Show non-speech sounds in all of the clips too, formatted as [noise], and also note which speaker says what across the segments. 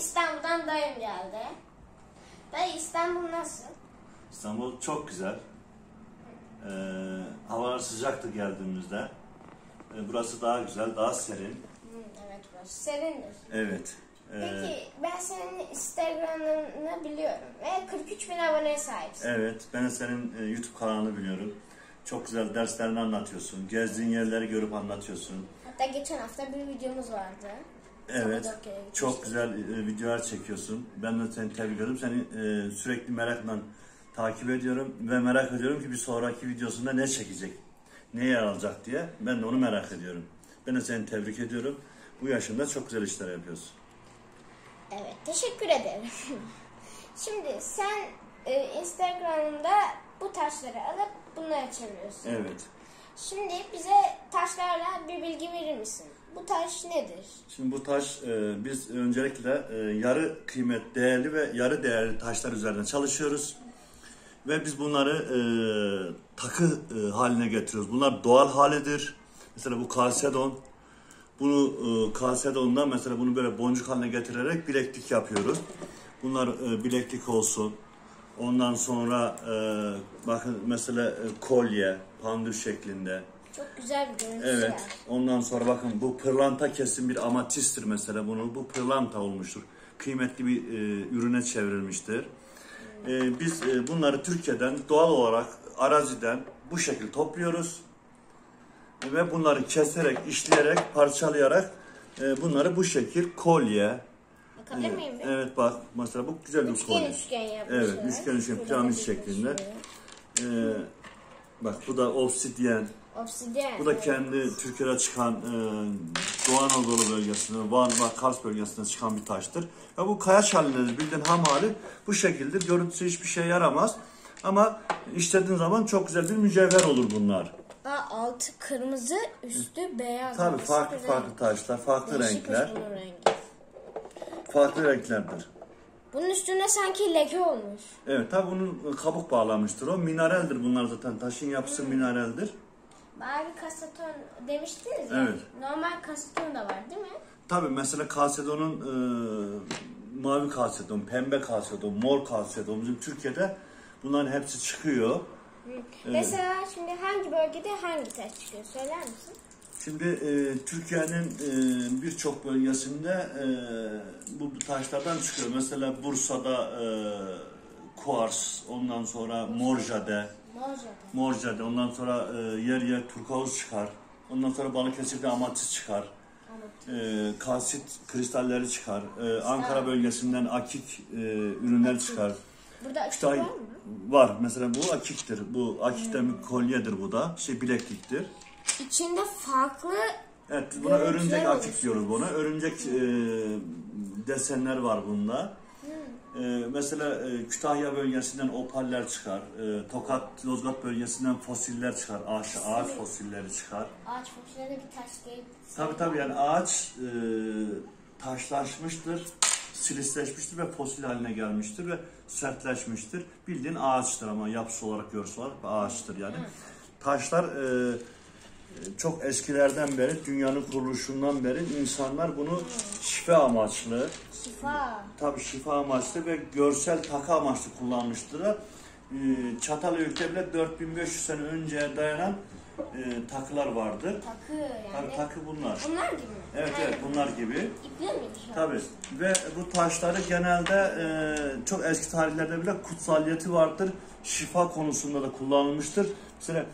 Speaker 1: İstanbul'dan dayım geldi. Dayı İstanbul nasıl?
Speaker 2: İstanbul çok güzel. Ee, havalar sıcaktı geldiğimizde. Ee, burası daha güzel, daha serin.
Speaker 1: Evet burası serindir.
Speaker 2: Evet. Ee,
Speaker 1: Peki ben senin Instagram'ını biliyorum ve 43 bin aboneye sahipsin.
Speaker 2: Evet, ben senin e, YouTube kanalını biliyorum. Çok güzel derslerini anlatıyorsun. Gezdiğin yerleri görüp anlatıyorsun.
Speaker 1: Hatta geçen hafta bir videomuz vardı.
Speaker 2: Evet, çok güzel e, videolar çekiyorsun. Ben de seni tebrik ediyorum. Seni e, sürekli merakla takip ediyorum ve merak ediyorum ki bir sonraki videosunda ne çekecek, ne yer alacak diye. Ben de onu merak ediyorum. Ben de seni tebrik ediyorum. Bu yaşında çok güzel işler yapıyorsun.
Speaker 1: Evet teşekkür ederim. [laughs] Şimdi sen e, Instagram'da bu taşları alıp bunları çeviriyorsun.
Speaker 2: Evet.
Speaker 1: Şimdi bize taşlarla bir bilgi verir misin? Bu taş nedir?
Speaker 2: Şimdi bu taş e, biz öncelikle e, yarı kıymet değerli ve yarı değerli taşlar üzerine çalışıyoruz. Ve biz bunları e, takı e, haline getiriyoruz. Bunlar doğal halidir. Mesela bu kalsedon. Bunu e, kalsedondan mesela bunu böyle boncuk haline getirerek bileklik yapıyoruz. Bunlar e, bileklik olsun. Ondan sonra e, bakın mesela e, kolye, pandür şeklinde.
Speaker 1: Çok güzel bir görüntüsü
Speaker 2: Evet.
Speaker 1: var.
Speaker 2: Ondan sonra bakın bu pırlanta kesim bir amatistir mesela bunu. Bu pırlanta olmuştur. Kıymetli bir e, ürüne çevrilmiştir. E, biz e, bunları Türkiye'den doğal olarak araziden bu şekilde topluyoruz. Ve bunları keserek, işleyerek, parçalayarak e, bunları bu şekil kolye.
Speaker 1: Bakabilir
Speaker 2: Evet,
Speaker 1: miyim? bir?
Speaker 2: evet bak mesela bu güzel bir
Speaker 1: Üçgen
Speaker 2: kolye.
Speaker 1: üçgen yapmışlar.
Speaker 2: Evet, üçgen üçgen, piramit şeklinde.
Speaker 1: şuraya.
Speaker 2: E, bak bu da obsidyen.
Speaker 1: Obsidyen.
Speaker 2: Bu da kendi Türkiye'de çıkan e, Doğu Anadolu bölgesinde, Van ve Kars bölgesinde çıkan bir taştır. Ve bu kayaç halindedir. Bildiğin ham hali bu şekildir. Görüntüsü hiçbir şey yaramaz. Ama işlediğin zaman çok güzel bir mücevher olur bunlar.
Speaker 1: Aa, altı kırmızı, üstü beyaz.
Speaker 2: Tabii
Speaker 1: Nasıl
Speaker 2: farklı farklı
Speaker 1: renk?
Speaker 2: taşlar, farklı
Speaker 1: Değişikmiş
Speaker 2: renkler,
Speaker 1: bunun rengi.
Speaker 2: farklı renklerdir.
Speaker 1: Bunun üstüne sanki leke olmuş.
Speaker 2: Evet tabii bunun kabuk bağlamıştır o. Mineraldir bunlar zaten. Taşın yapısı mineraldir.
Speaker 1: Mavi kaseton demiştiniz ya.
Speaker 2: Evet.
Speaker 1: Normal kaseton da var değil mi?
Speaker 2: Tabii mesela kalsedonun e, mavi kalsedon, pembe kalsedon, mor kalsedon bizim Türkiye'de bunların hepsi çıkıyor.
Speaker 1: Mesela şimdi hangi bölgede hangi taş çıkıyor söyler misin?
Speaker 2: Şimdi e, Türkiye'nin e, birçok bölgesinde e, bu taşlardan çıkıyor. Mesela Bursa'da e, kuars, ondan sonra morjade,
Speaker 1: Mozart'ta.
Speaker 2: morjade, ondan sonra e, yer yer turkuaz çıkar. Ondan sonra Balıkesir'de amatist çıkar. E, kalsit kristalleri çıkar. E, Ankara bölgesinden akik e, ürünler çıkar.
Speaker 1: Burada açık
Speaker 2: Kütahya
Speaker 1: var mı?
Speaker 2: var. Mesela bu akiktir. Bu akikten bir kolyedir bu da. Şey bilekliktir.
Speaker 1: İçinde farklı
Speaker 2: Evet buna örümcek akik diyoruz buna. Örümcek e, desenler var bunda. E, mesela e, Kütahya bölgesinden opaller çıkar. E, Tokat, Yozgat bölgesinden fosiller çıkar. Ağaç, ağaç fosilleri çıkar.
Speaker 1: ağaç fosilleri bir taş değil.
Speaker 2: Tabi tabi yani ağaç e, taşlaşmıştır, silisleşmiştir ve fosil haline gelmiştir ve sertleşmiştir. Bildiğin ağaçtır ama yapısı olarak, görsel olarak ağaçtır yani. Taşlar e, çok eskilerden beri, dünyanın kuruluşundan beri insanlar bunu şifa amaçlı,
Speaker 1: Şifa.
Speaker 2: tabi şifa amaçlı ve görsel takı amaçlı kullanmıştır. E, Çatalhöyük'te bile 4500 sene önceye dayanan e, takılar vardır.
Speaker 1: Takı yani.
Speaker 2: Tabii takı bunlar.
Speaker 1: Bunlar gibi mi?
Speaker 2: Evet
Speaker 1: Yani
Speaker 2: evet bunlar gibi.
Speaker 1: İple mi?
Speaker 2: Tabii. Ve bu taşları genelde e, çok eski tarihlerde bile kutsaliyeti vardır. Şifa konusunda da kullanılmıştır. Mesela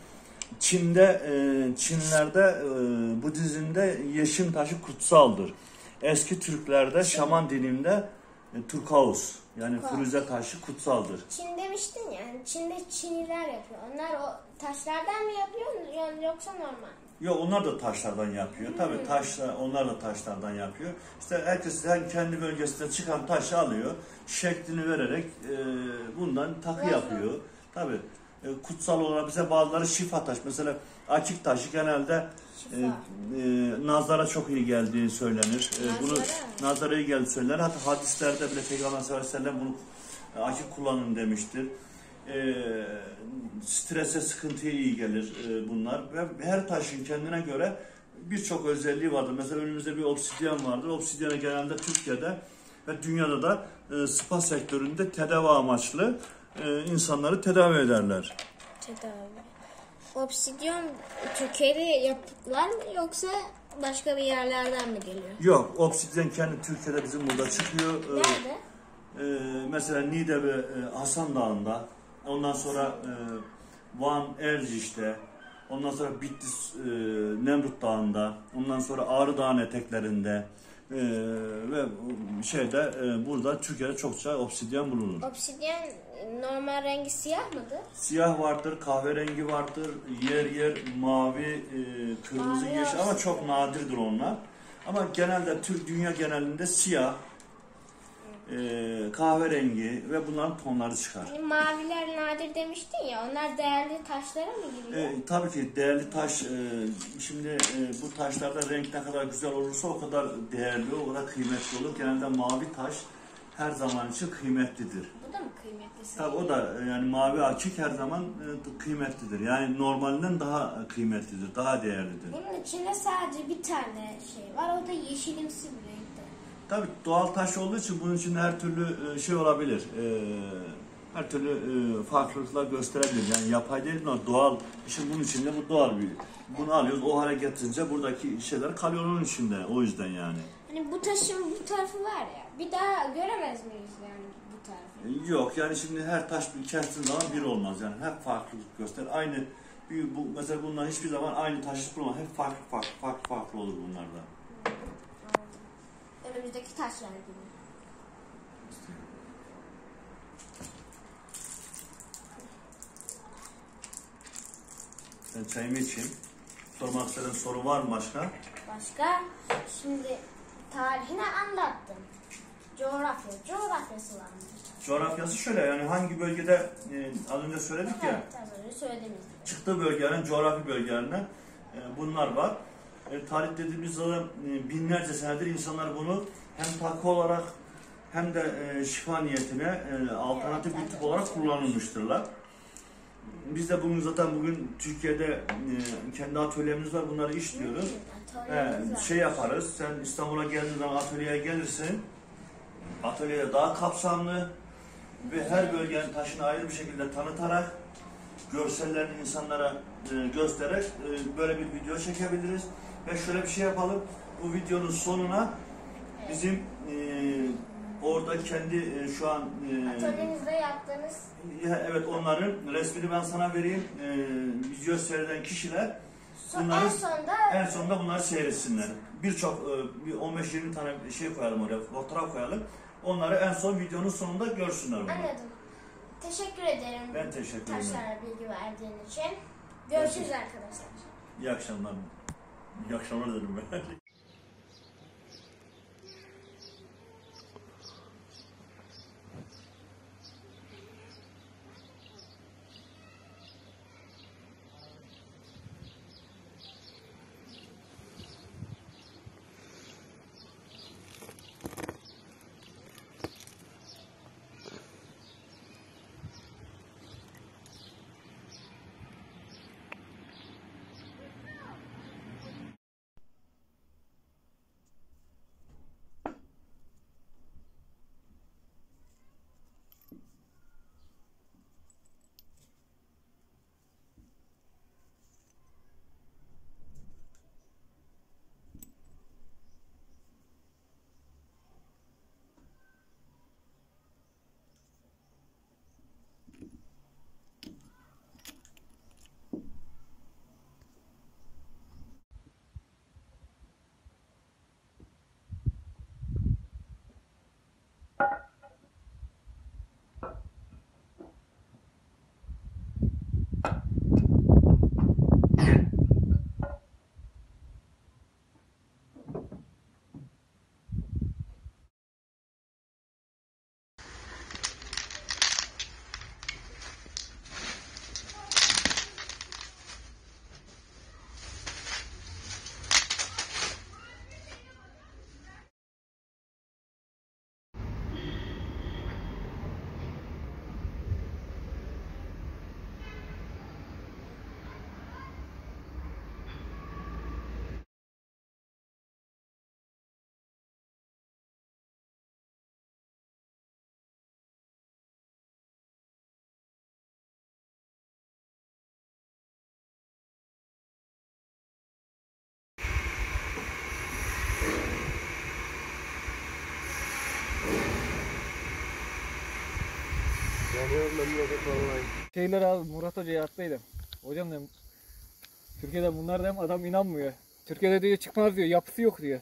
Speaker 2: Çin'de, e, Çinlerde, e, Budizm'de yeşim taşı kutsaldır. Eski Türklerde, şaman dininde e, turkaus yani
Speaker 1: Turkuaz.
Speaker 2: firuze taşı kutsaldır.
Speaker 1: Çin demiştin ya. Yani Çin'de Çiniler yapıyor. Onlar o taşlardan mı yapıyor yo- yoksa normal?
Speaker 2: Yok onlar da taşlardan yapıyor. Tabii taşlar, onlar da taşlardan yapıyor. İşte herkes her kendi bölgesinde çıkan taşı alıyor. Şeklini vererek e, bundan takı
Speaker 1: Vazo.
Speaker 2: yapıyor. Tabii e, kutsal olarak bize bazıları şifa taş. Mesela açık taşı genelde e, e, nazara çok iyi geldiği söylenir. E, bunu
Speaker 1: Nazara?
Speaker 2: iyi geldiği söylenir. Hatta hadislerde bile Peygamber sallallahu aleyhi ve sellem bunu e, akik kullanın demiştir. E, strese, sıkıntıya iyi gelir e, bunlar. Ve her taşın kendine göre birçok özelliği vardır. Mesela önümüzde bir obsidyen vardır. Obsidyene genelde Türkiye'de ve dünyada da e, spa sektöründe tedavi amaçlı e, insanları tedavi ederler.
Speaker 1: Tedavi. Obsidyon Türkiye'de yapılar mı yoksa başka bir yerlerden mi geliyor?
Speaker 2: Yok, obsidyen kendi Türkiye'de bizim burada çıkıyor. E,
Speaker 1: Nerede?
Speaker 2: e, mesela Niğde ve e, Hasan Dağı'nda, ondan sonra e, Van Erciş'te, ondan sonra Bitlis e, Nemrut Dağı'nda, ondan sonra Ağrı Dağı'nın eteklerinde e, ve şeyde e, burada Türkiye'de çokça obsidyen bulunur.
Speaker 1: Obsidyon normal rengi siyah mıdır?
Speaker 2: Siyah vardır, kahverengi vardır, yer yer mavi, e, kırmızı,
Speaker 1: Mavi
Speaker 2: yeşil ama çok nadirdir onlar. Ama genelde Türk dünya genelinde siyah, e, kahverengi ve bunların tonları çıkar.
Speaker 1: Hani maviler nadir demiştin ya onlar değerli taşlara mı giriyor?
Speaker 2: E, tabii ki değerli taş, e, şimdi e, bu taşlarda renk ne kadar güzel olursa o kadar değerli, o kadar kıymetli olur. Genelde mavi taş her zaman için kıymetlidir.
Speaker 1: Bu da mı kıymetlisi?
Speaker 2: Tabii o da e, yani mavi açık her zaman e, kıymetlidir. Yani normalinden daha kıymetlidir, daha değerlidir.
Speaker 1: Bunun içinde sadece bir tane şey var o da yeşilimsi bir.
Speaker 2: Tabii doğal taş olduğu için bunun içinde her türlü e, şey olabilir. E, her türlü e, farklılıklar gösterebilir. Yani yapay değil ama doğal. Şimdi bunun içinde bu doğal bir. Bunu alıyoruz o hale getirince buradaki şeyler kalıyor onun içinde. O yüzden yani.
Speaker 1: Hani bu taşın bu tarafı var ya bir daha göremez miyiz yani bu tarafı?
Speaker 2: Yok yani şimdi her taş bir kestiğin zaman bir olmaz. Yani hep farklılık gösterir. Aynı bir, bu, mesela bunlar hiçbir zaman aynı taşı bulmaz. Hep farklı farklı farklı farklı olur bunlarda.
Speaker 1: Önümüzdeki taşlar gibi.
Speaker 2: Ben çayımı içeyim. Sormak istediğin soru var mı başka?
Speaker 1: Başka? Şimdi tarihini anlattım. Coğrafya, coğrafyası var mı?
Speaker 2: Coğrafyası şöyle yani hangi bölgede e, az önce söyledik ya
Speaker 1: Evet, az önce söylediğimiz gibi.
Speaker 2: çıktığı bölgelerin coğrafi bölgelerine e, bunlar var. E, tarih dediğimiz zaman e, binlerce senedir insanlar bunu hem takı olarak hem de e, şifa niyetine e, alternatif bir tıp olarak kullanılmıştırlar. Biz de bugün zaten bugün Türkiye'de e, kendi atölyemiz var bunları işliyoruz.
Speaker 1: Var.
Speaker 2: şey yaparız. Sen İstanbul'a geldiğin atölyeye gelirsin. Atölyede daha kapsamlı ve her bölgenin taşını ayrı bir şekilde tanıtarak görsellerini insanlara e, göstererek e, böyle bir video çekebiliriz. Ve şöyle bir şey yapalım. Bu videonun sonuna bizim e, orada kendi e, şu an e,
Speaker 1: Atölyenizde yaptığınız
Speaker 2: ya, evet onların resmini ben sana vereyim. E, video seyreden kişiler
Speaker 1: son,
Speaker 2: Bunları-
Speaker 1: en sonda
Speaker 2: en sonunda bunları seyretsinler. Birçok e, bir 15-20 tane şey koyalım oraya, fotoğraf koyalım. Onları en son videonun sonunda görsünler bunu.
Speaker 1: anladım. Teşekkür ederim.
Speaker 2: Ben teşekkür ederim.
Speaker 1: Taşlara bilgi verdiğin için. Görüşürüz arkadaşlar.
Speaker 2: İyi akşamlar. İyi akşamlar dedim ben. [laughs]
Speaker 3: Şeyler abi Murat Hoca'ya attıydım. Hocam dedim Türkiye'de bunlar dedim adam inanmıyor. Türkiye'de diyor çıkmaz diyor yapısı yok diyor.